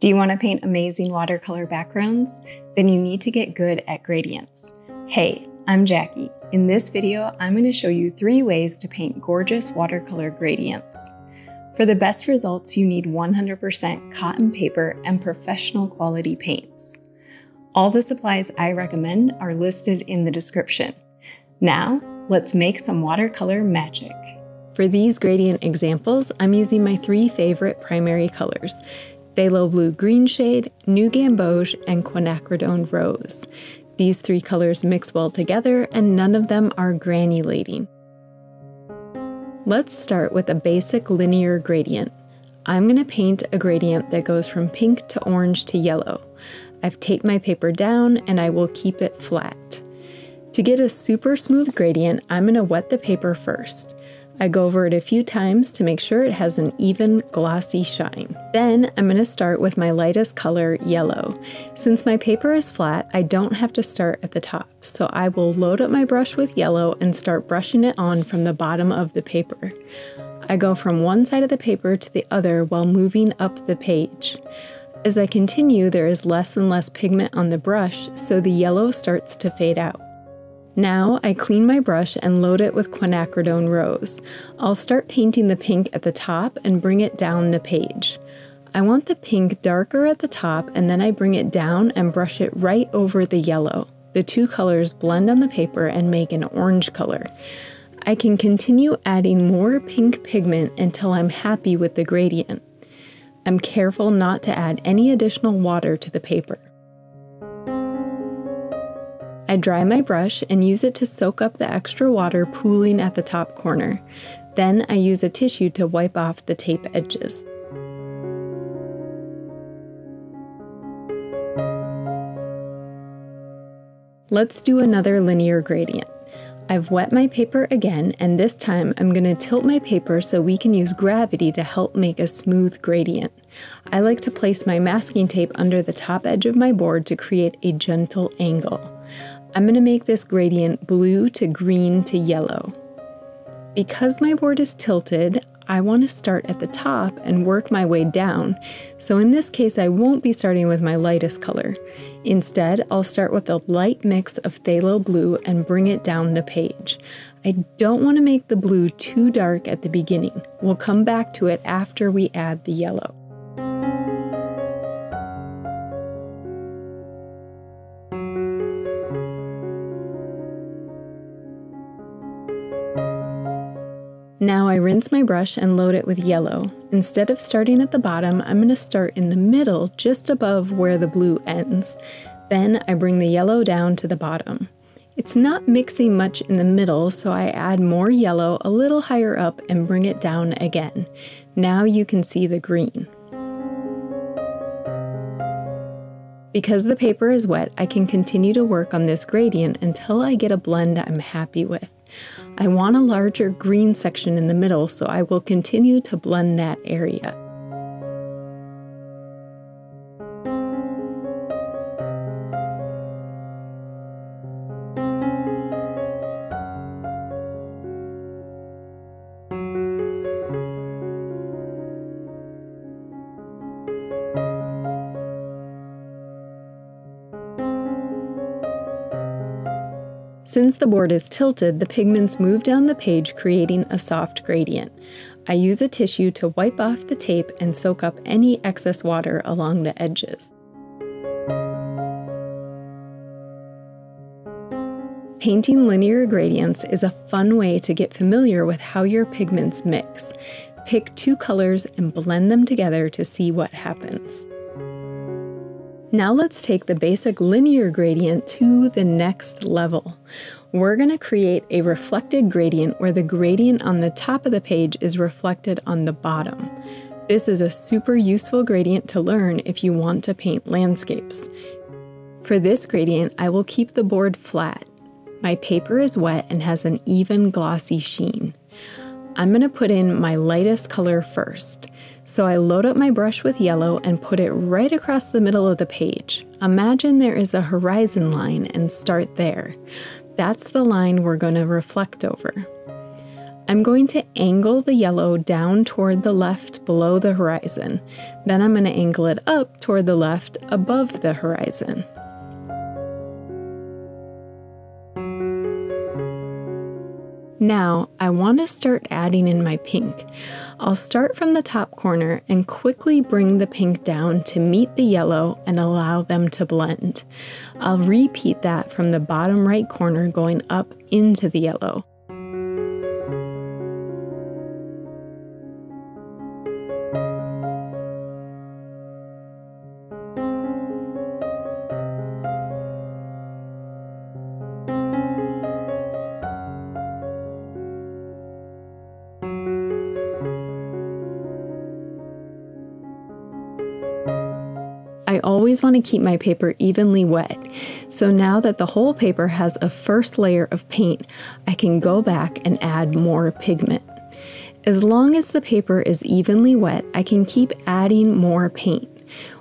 Do you want to paint amazing watercolor backgrounds? Then you need to get good at gradients. Hey, I'm Jackie. In this video, I'm going to show you three ways to paint gorgeous watercolor gradients. For the best results, you need 100% cotton paper and professional quality paints. All the supplies I recommend are listed in the description. Now, let's make some watercolor magic. For these gradient examples, I'm using my three favorite primary colors, Phthalo Blue Green Shade, New Gamboge, and Quinacridone Rose. These three colors mix well together and none of them are granulating. Let's start with a basic linear gradient. I'm going to paint a gradient that goes from pink to orange to yellow. I've taped my paper down and I will keep it flat. To get a super smooth gradient, I'm going to wet the paper first. I go over it a few times to make sure it has an even glossy shine. Then I'm going to start with my lightest color, yellow. Since my paper is flat, I don't have to start at the top, so I will load up my brush with yellow and start brushing it on from the bottom of the paper. I go from one side of the paper to the other while moving up the page. As I continue, there is less and less pigment on the brush, so the yellow starts to fade out. Now I clean my brush and load it with quinacridone rose. I'll start painting the pink at the top and bring it down the page. I want the pink darker at the top and then I bring it down and brush it right over the yellow. The two colors blend on the paper and make an orange color. I can continue adding more pink pigment until I'm happy with the gradient. I'm careful not to add any additional water to the paper. I dry my brush and use it to soak up the extra water pooling at the top corner. Then I use a tissue to wipe off the tape edges. Let's do another linear gradient. I've wet my paper again, and this time I'm going to tilt my paper so we can use gravity to help make a smooth gradient. I like to place my masking tape under the top edge of my board to create a gentle angle. I'm going to make this gradient blue to green to yellow. Because my board is tilted, I want to start at the top and work my way down. So in this case, I won't be starting with my lightest color. Instead, I'll start with a light mix of phthalo blue and bring it down the page. I don't want to make the blue too dark at the beginning. We'll come back to it after we add the yellow. Now I rinse my brush and load it with yellow. Instead of starting at the bottom, I'm going to start in the middle just above where the blue ends. Then I bring the yellow down to the bottom. It's not mixing much in the middle, so I add more yellow a little higher up and bring it down again. Now you can see the green. Because the paper is wet, I can continue to work on this gradient until I get a blend I'm happy with. I want a larger green section in the middle, so I will continue to blend that area. Since the board is tilted, the pigments move down the page creating a soft gradient. I use a tissue to wipe off the tape and soak up any excess water along the edges. Painting linear gradients is a fun way to get familiar with how your pigments mix. Pick two colors and blend them together to see what happens. Now let's take the basic linear gradient to the next level. We're going to create a reflected gradient where the gradient on the top of the page is reflected on the bottom. This is a super useful gradient to learn if you want to paint landscapes. For this gradient, I will keep the board flat. My paper is wet and has an even glossy sheen. I'm going to put in my lightest color first. So I load up my brush with yellow and put it right across the middle of the page. Imagine there is a horizon line and start there. That's the line we're going to reflect over. I'm going to angle the yellow down toward the left below the horizon. Then I'm going to angle it up toward the left above the horizon. Now, I want to start adding in my pink. I'll start from the top corner and quickly bring the pink down to meet the yellow and allow them to blend. I'll repeat that from the bottom right corner going up into the yellow. I always want to keep my paper evenly wet. So now that the whole paper has a first layer of paint, I can go back and add more pigment. As long as the paper is evenly wet, I can keep adding more paint.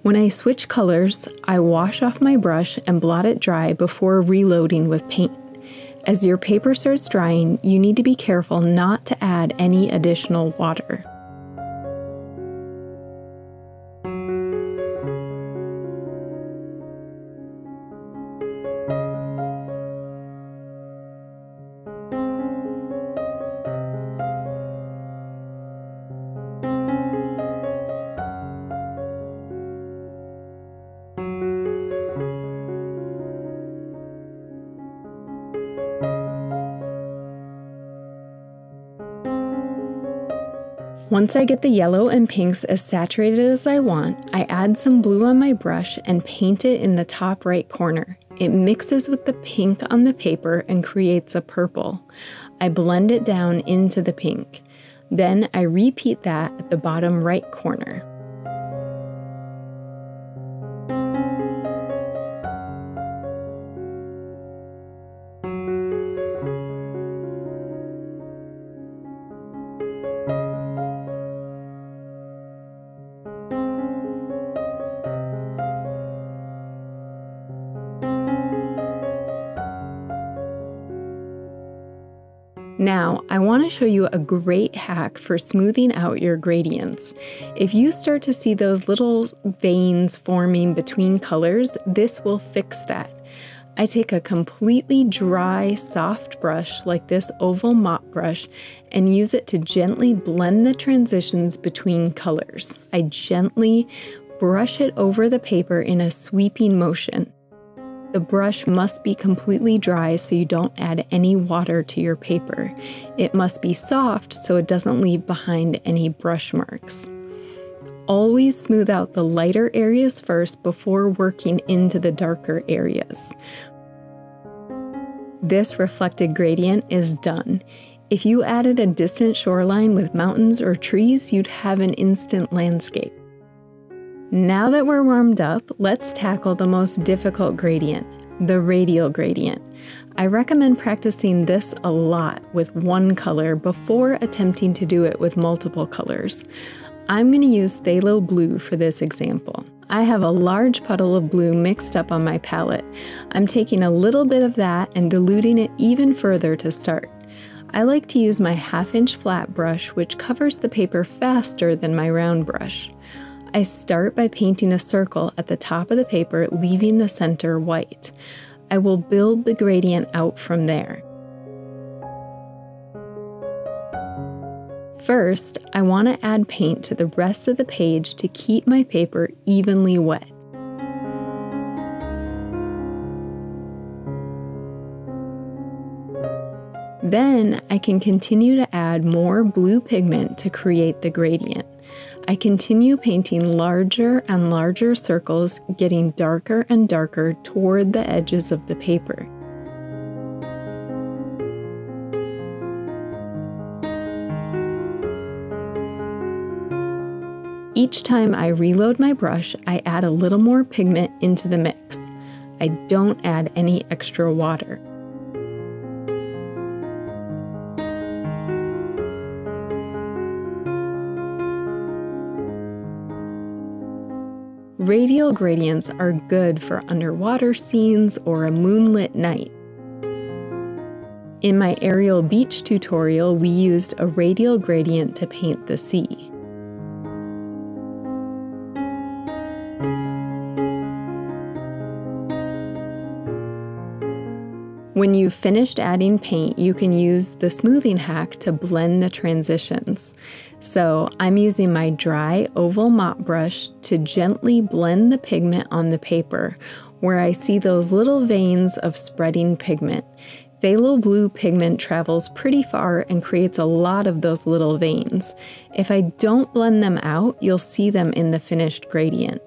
When I switch colors, I wash off my brush and blot it dry before reloading with paint. As your paper starts drying, you need to be careful not to add any additional water. Once I get the yellow and pinks as saturated as I want, I add some blue on my brush and paint it in the top right corner. It mixes with the pink on the paper and creates a purple. I blend it down into the pink. Then I repeat that at the bottom right corner. Now, I want to show you a great hack for smoothing out your gradients. If you start to see those little veins forming between colors, this will fix that. I take a completely dry, soft brush like this oval mop brush and use it to gently blend the transitions between colors. I gently brush it over the paper in a sweeping motion. The brush must be completely dry so you don't add any water to your paper. It must be soft so it doesn't leave behind any brush marks. Always smooth out the lighter areas first before working into the darker areas. This reflected gradient is done. If you added a distant shoreline with mountains or trees, you'd have an instant landscape. Now that we're warmed up, let's tackle the most difficult gradient, the radial gradient. I recommend practicing this a lot with one color before attempting to do it with multiple colors. I'm going to use Phthalo Blue for this example. I have a large puddle of blue mixed up on my palette. I'm taking a little bit of that and diluting it even further to start. I like to use my half inch flat brush, which covers the paper faster than my round brush. I start by painting a circle at the top of the paper, leaving the center white. I will build the gradient out from there. First, I want to add paint to the rest of the page to keep my paper evenly wet. Then I can continue to add more blue pigment to create the gradient. I continue painting larger and larger circles, getting darker and darker toward the edges of the paper. Each time I reload my brush, I add a little more pigment into the mix. I don't add any extra water. Radial gradients are good for underwater scenes or a moonlit night. In my aerial beach tutorial, we used a radial gradient to paint the sea. When you've finished adding paint, you can use the smoothing hack to blend the transitions. So I'm using my dry oval mop brush to gently blend the pigment on the paper where I see those little veins of spreading pigment. Phthalo blue pigment travels pretty far and creates a lot of those little veins. If I don't blend them out, you'll see them in the finished gradient.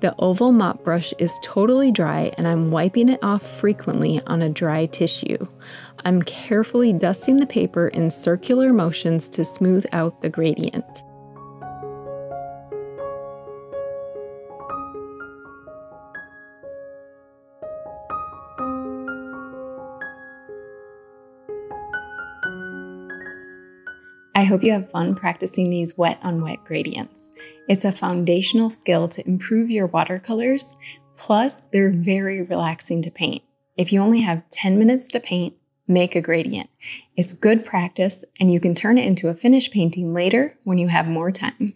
The oval mop brush is totally dry and I'm wiping it off frequently on a dry tissue. I'm carefully dusting the paper in circular motions to smooth out the gradient. I hope you have fun practicing these wet on wet gradients. It's a foundational skill to improve your watercolors, plus, they're very relaxing to paint. If you only have 10 minutes to paint, make a gradient. It's good practice, and you can turn it into a finished painting later when you have more time.